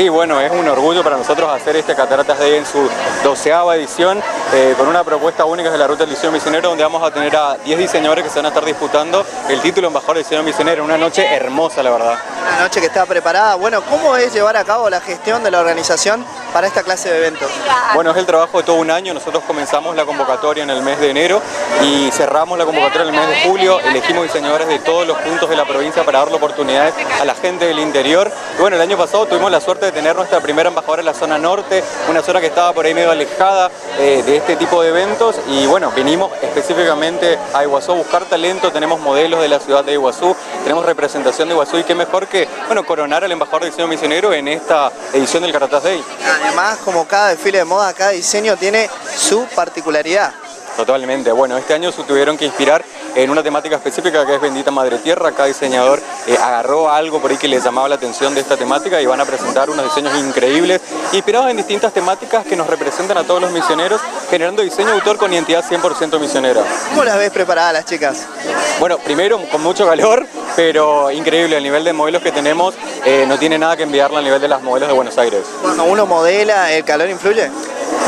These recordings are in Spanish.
Sí, bueno, es un orgullo para nosotros hacer este Cataratas Day en su doceava edición eh, con una propuesta única de la Ruta del Diseño Misionero donde vamos a tener a 10 diseñadores que se van a estar disputando el título embajador de diseño misionero. Una noche hermosa, la verdad. Una noche que está preparada. Bueno, ¿cómo es llevar a cabo la gestión de la organización para esta clase de eventos? Bueno, es el trabajo de todo un año. Nosotros comenzamos la convocatoria en el mes de enero y cerramos la convocatoria en el mes de julio. Elegimos diseñadores de todos los puntos de la provincia para darle oportunidades a la gente del interior. Y bueno, el año pasado tuvimos la suerte de tener nuestra primera embajadora en la zona norte, una zona que estaba por ahí medio alejada eh, de este tipo de eventos y bueno, vinimos específicamente a Iguazú a buscar talento, tenemos modelos de la ciudad de Iguazú, tenemos representación de Iguazú y qué mejor que bueno, coronar al embajador de diseño misionero en esta edición del Caratas Day. Además, como cada desfile de moda, cada diseño tiene su particularidad. Totalmente, bueno, este año se tuvieron que inspirar en una temática específica que es Bendita Madre Tierra. Cada diseñador eh, agarró algo por ahí que les llamaba la atención de esta temática y van a presentar unos diseños increíbles, inspirados en distintas temáticas que nos representan a todos los misioneros, generando diseño autor con identidad 100% misionera. ¿Cómo las ves preparadas las chicas? Bueno, primero con mucho calor, pero increíble, el nivel de modelos que tenemos eh, no tiene nada que enviarle al nivel de las modelos de Buenos Aires. Cuando uno modela, ¿el calor influye?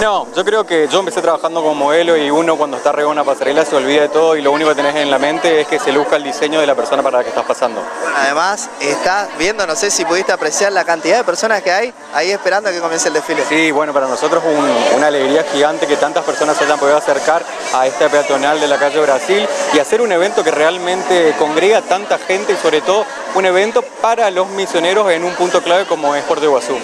No, yo creo que yo empecé trabajando como modelo y uno cuando está arriba de una pasarela se olvida de todo y lo único que tenés en la mente es que se luzca el diseño de la persona para la que estás pasando. además, estás viendo, no sé si pudiste apreciar la cantidad de personas que hay ahí esperando a que comience el desfile. Sí, bueno, para nosotros es una alegría gigante que tantas personas se hayan podido acercar a esta peatonal de la calle Brasil y hacer un evento que realmente congrega tanta gente y sobre todo un evento para los misioneros en un punto clave como es Puerto Iguazú.